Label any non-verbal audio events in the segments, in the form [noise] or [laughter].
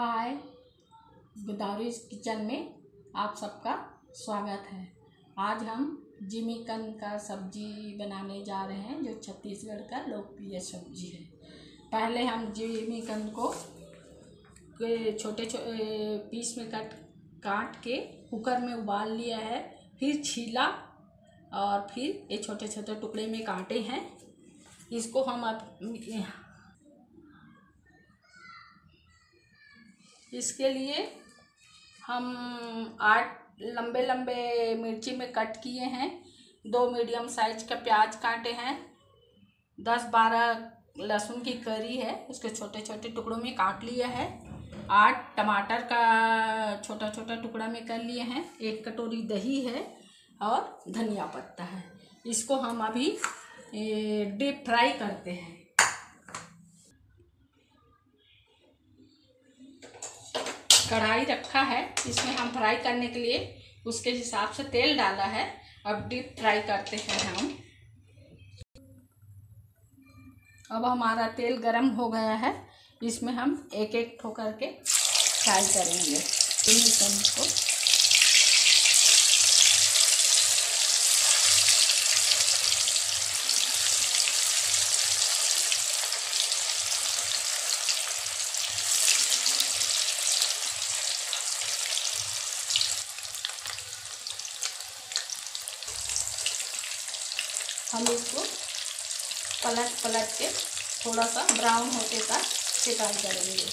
हाय Godavari kitchen में आप सबका स्वागत है। आज हम जिमीकन का सब्ज़ी बनाने जा रहे हैं, जो छत्तीसगढ़ का लोकप्रिय सब्ज़ी है। पहले हम जिमीकन को छोटे छोटे पीस में कट, काट के कुकर में उबाल लिया है। फिर छीला और फिर ये छोटे छोटे टुकड़े में काटे हैं। इसको हम अब इसके लिए हम आठ लंबे लंबे मिर्ची में कट किए हैं। दो मीडियम साइज़ का प्याज काटे हैं। दस बारह लहसुन की करी है, उसके छोटे छोटे टुकड़ों में काट लिया है। आठ टमाटर का छोटा छोटा टुकड़ा में कर लिए हैं। एक कटोरी दही है और धनिया पत्ता है। इसको हम अभी डीप फ्राई करते हैं। कढ़ाई रखा है, इसमें हम फ्राई करने के लिए उसके हिसाब से तेल डाला है। अब डीप फ्राई करते हैं हम। अब हमारा तेल गरम हो गया है। इसमें हम एक एक ठोकर के फ्राई करेंगे को। हम इसको। पलट पलट के थोड़ा सा ब्राउन होते तक फ्राई करेंगे।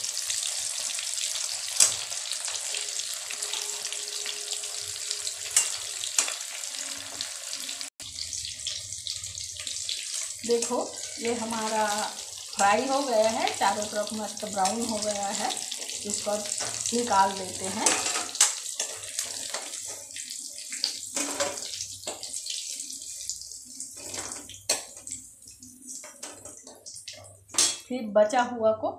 देखो, ये हमारा फ्राई हो गया है, चारों तरफ़ मस्त ब्राउन हो गया है। इसको निकाल देते हैं। फिर बचा हुआ को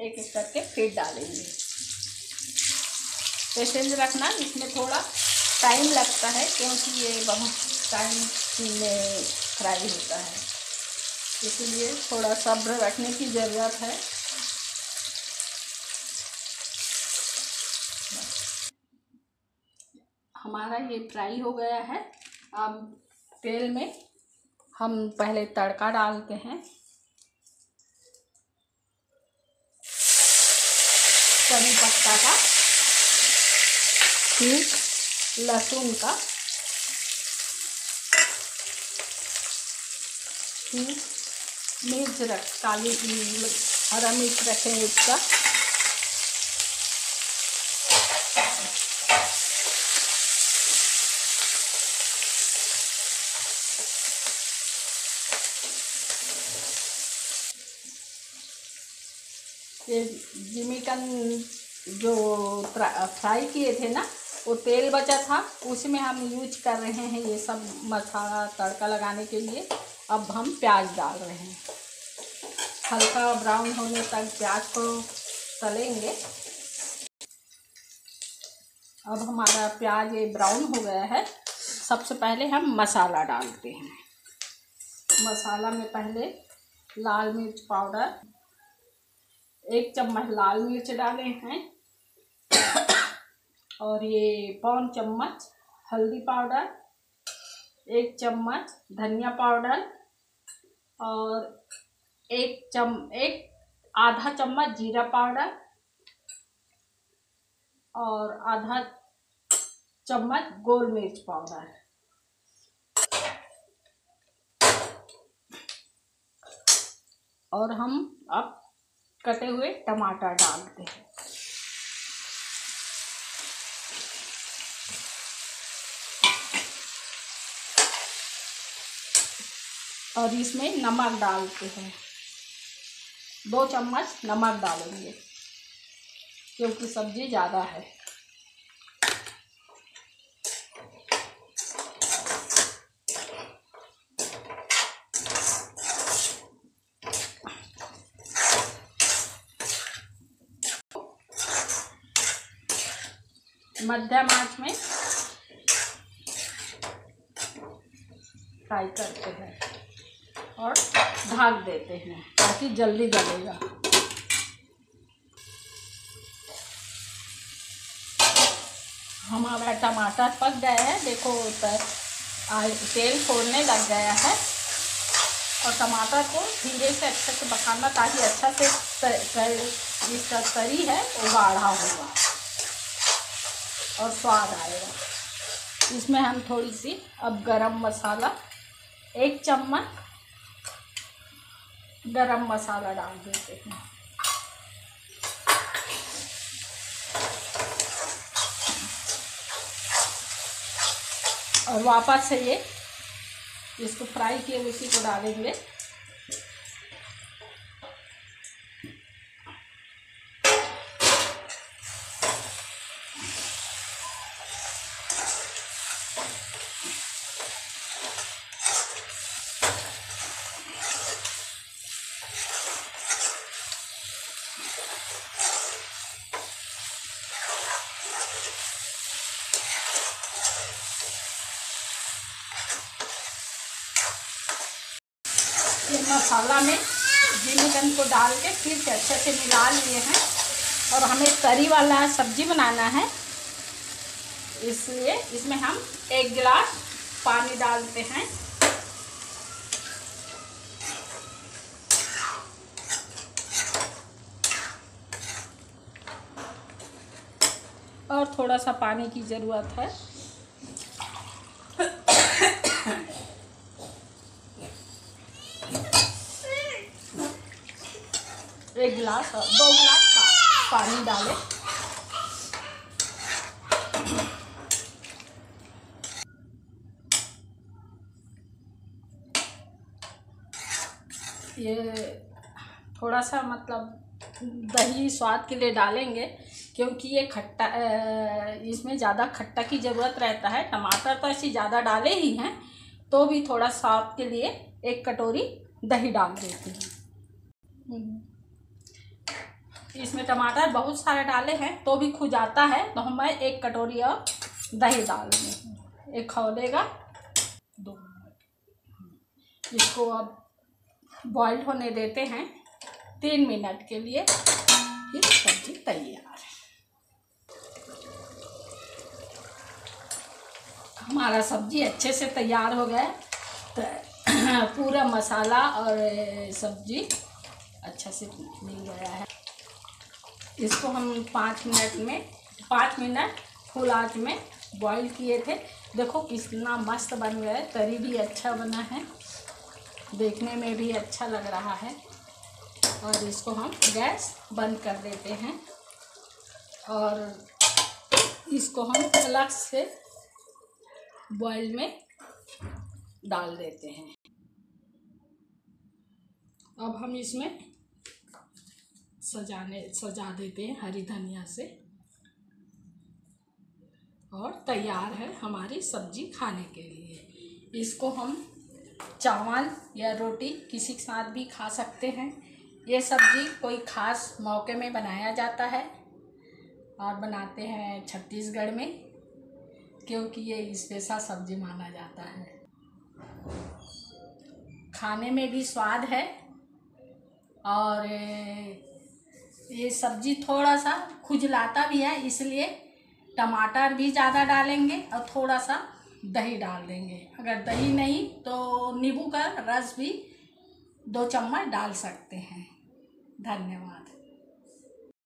एक एक करके फिर डालेंगे। पेशेंस रखना, इसमें थोड़ा टाइम लगता है क्योंकि ये बहुत टाइम में फ्राई होता है। इसीलिए थोड़ा सब्र रखने की ज़रूरत है। हमारा ये फ्राई हो गया है। अब तेल में हम पहले तड़का डालते हैं करी पत्ता का फिर लहसुन का। मिर्च रख, काली हरा मिर्च रखें इसका। ये जिमिकन जो फ्राई किए थे ना वो तेल बचा था, उसमें हम यूज़ कर रहे हैं ये सब मसाला तड़का लगाने के लिए। अब हम प्याज डाल रहे हैं। हल्का ब्राउन होने तक प्याज को तलेंगे। अब हमारा प्याज ये ब्राउन हो गया है। सबसे पहले हम मसाला डालते हैं। मसाला में पहले लाल मिर्च पाउडर, एक चम्मच लाल मिर्च डाले हैं। और ये पौन चम्मच हल्दी पाउडर, एक चम्मच धनिया पाउडर और एक चम, एक आधा चम्मच जीरा पाउडर और आधा चम्मच गोल मिर्च पाउडर। और हम अब कटे हुए टमाटर डालते हैं। और इसमें नमक डालते हैं। दो चम्मच नमक डालेंगे, क्योंकि सब्ज़ी ज़्यादा है। मध्यम आँच में फ्राई करते हैं। और ढाक देते हैं ताकि जल्दी गलेगा। हमारा टमाटर पक गया है। देखो तेल छोड़ने लग गया है। और टमाटर को धीरे से अच्छे से पकाना ताकि अच्छा से जिसका तरी है, वो गाढ़ा होगा और स्वाद आएगा। इसमें हम थोड़ी सी अब गरम मसाला, एक चम्मच गरम मसाला डाल देते हैं। और वापस से ये, इसको फ्राई किए उसी को डालेंगे फिर मसाला में जिमीकन को डाल के फिर से अच्छे से मिला लिए हैं। और हमें तरी वाला सब्ज़ी बनाना है। इसलिए इसमें हम एक गिलास पानी डालते हैं। और थोड़ा सा पानी की ज़रूरत है एक गिलास दो गिलास पानी डालें ये थोड़ा सा मतलब दही स्वाद के लिए डालेंगे, क्योंकि ये खट्टा इसमें ज़्यादा खट्टा की ज़रूरत रहता है टमाटर तो ऐसी ज़्यादा डाले ही हैं तो भी थोड़ा स्वाद के लिए एक कटोरी दही डाल देती हूँ। इसमें टमाटर बहुत सारे डाले हैं तो भी खुजाता है तो हम मैं एक कटोरी और दही डाल दूँगी। एक खोलेगा, दो मिनट। इसको अब बॉईल होने देते हैं, तीन मिनट के लिए। फिर सब्ज़ी तैयार है। हमारा सब्ज़ी अच्छे से तैयार हो गया तो [clears throat] पूरा मसाला और सब्ज़ी अच्छा से मिल गया है। इसको हम पाँच मिनट में, पाँच मिनट फुल आँच में बॉईल किए थे। देखो कितना मस्त बन गया है, तरी भी अच्छा बना है। देखने में भी अच्छा लग रहा है। और इसको हम गैस बंद कर देते हैं। और इसको हम अलग से बॉयल में डाल देते हैं। अब हम इसमें सजाने, सजा देते हैं हरी धनिया से। और तैयार है हमारी सब्ज़ी खाने के लिए। इसको हम चावल या रोटी किसी के साथ भी खा सकते हैं। ये सब्ज़ी कोई ख़ास मौके में बनाया जाता है और बनाते हैं छत्तीसगढ़ में, क्योंकि ये स्पेशल सब्ज़ी माना जाता है। खाने में भी स्वाद है और सब्ज़ी थोड़ा सा खुजलाता भी है, इसलिए टमाटर भी ज़्यादा डालेंगे और थोड़ा सा दही डाल देंगे। अगर दही नहीं तो नींबू का रस भी दो चम्मच डाल सकते हैं। धन्यवाद।